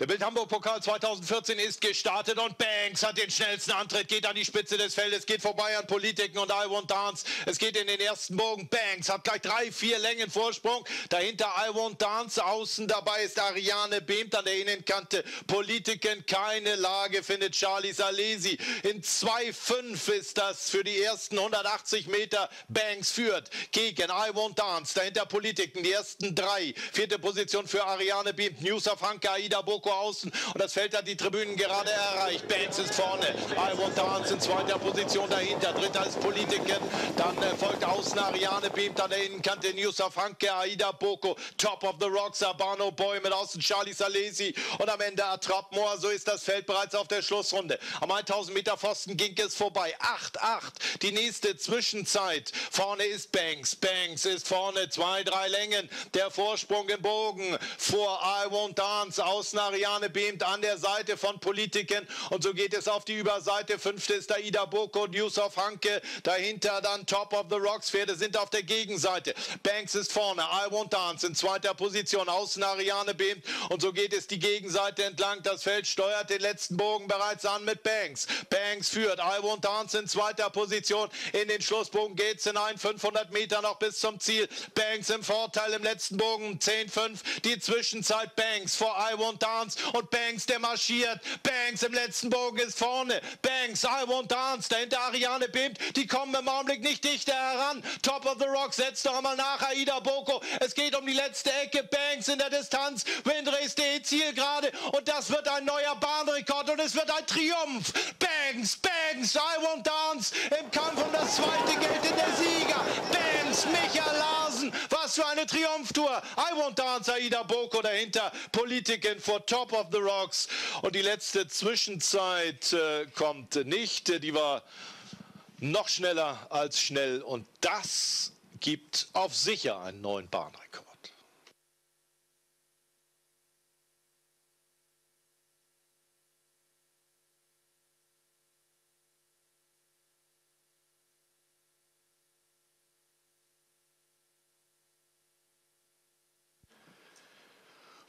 Der Bild Hamburg Pokal 2014 ist gestartet und Banks hat den schnellsten Antritt, geht an die Spitze des Feldes, geht vorbei an Politiken und I Want Dance. Es geht in den ersten Bogen. Banks hat gleich drei, vier Längen Vorsprung. Dahinter I Want Dance. Außen dabei ist Ariane Behmt an der Innenkante. Politiken keine Lage, findet Charlie Salesi. In 2,5 ist das für die ersten 180 Meter. Banks führt gegen I Want Dance. Dahinter Politiken, die ersten drei. Vierte Position für Ariane Behmt. News of Hanke, Aida Burg Sissoko außen. Und das Feld hat die Tribünen gerade erreicht. Banks ist vorne, Dance in zweiter Position dahinter, dritter ist Politiken, dann äh, folgt außen Ariane beamt an der Innenkante. Newsa Franke, Aida Boko, Top of the Rocks, Abano Boy mit außen Charlie Salesi. Und am Ende Attrap Moore, so ist das Feld bereits auf der Schlussrunde. Am 1000 Meter Pfosten ging es vorbei, 8-8, die nächste Zwischenzeit, vorne ist Banks, Banks ist vorne, zwei, drei Längen, der Vorsprung im Bogen vor I Want Dance, außen Ariane beamt an der Seite von Politiken und so geht es auf die Überseite. Fünfte ist da Ida Boko und Yusuf Hanke. Dahinter dann Top of the Rocks. Pferde sind auf der Gegenseite. Banks ist vorne. I Won't Dance in zweiter Position. Außen Ariane beamt und so geht es die Gegenseite entlang. Das Feld steuert den letzten Bogen bereits an mit Banks. Banks führt. I Won't Dance in zweiter Position. In den Schlussbogen geht es hinein. 500 Meter noch bis zum Ziel. Banks im Vorteil im letzten Bogen. 10-5. Die Zwischenzeit Banks vor I Won't Dance Dance und Banks, der marschiert. Banks im letzten Bogen ist vorne. Banks, I won't dance. Dahinter Ariane bebt. Die kommen im Augenblick nicht dichter heran. Top of the Rock setzt noch einmal nach. Aida Boko. Es geht um die letzte Ecke. Banks in der Distanz. Windres D Zielgerade. Und das wird ein neuer Bahnrekord und es wird ein Triumph. Banks, Banks, I won't dance. Im Kampf um das zweite Geld in der Sieger. Für eine Triumphtour. I won't dance. Aida Boko dahinter. Politiken vor Top of the Rocks. Und die letzte Zwischenzeit äh, kommt nicht. Die war noch schneller als schnell. Und das gibt auf sicher einen neuen Bahnrekord.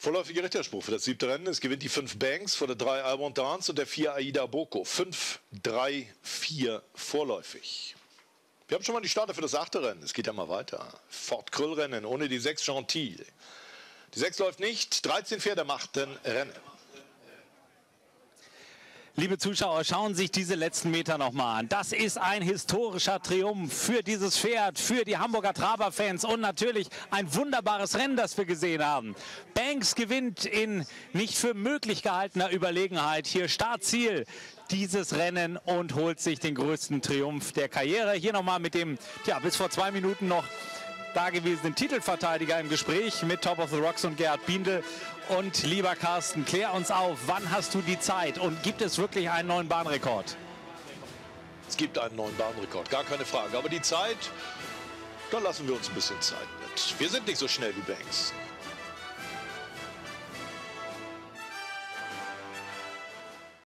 Vorläufiger Richterspruch für das siebte Rennen. Es gewinnt die fünf Banks vor der drei I Want Dance und der vier Aida Boko. Fünf, drei, vier vorläufig. Wir haben schon mal die Starter für das achte Rennen. Es geht ja mal weiter. Fort Krüll-Rennen ohne die sechs Gentil. Die sechs läuft nicht. 13 Pferde machten Rennen. Liebe Zuschauer, schauen Sie sich diese letzten Meter nochmal an. Das ist ein historischer Triumph für dieses Pferd, für die Hamburger Traber-Fans und natürlich ein wunderbares Rennen, das wir gesehen haben. Banks gewinnt in nicht für möglich gehaltener Überlegenheit. Hier Startziel dieses Rennen und holt sich den größten Triumph der Karriere. Hier nochmal mit dem, ja, bis vor zwei Minuten noch dagewesenen Titelverteidiger im Gespräch mit Top of the Rocks und Gerhard Biendl. Und lieber Carsten, klär uns auf, wann hast du die Zeit und gibt es wirklich einen neuen Bahnrekord? Es gibt einen neuen Bahnrekord, gar keine Frage. Aber die Zeit, da lassen wir uns ein bisschen Zeit mit. Wir sind nicht so schnell wie Banks.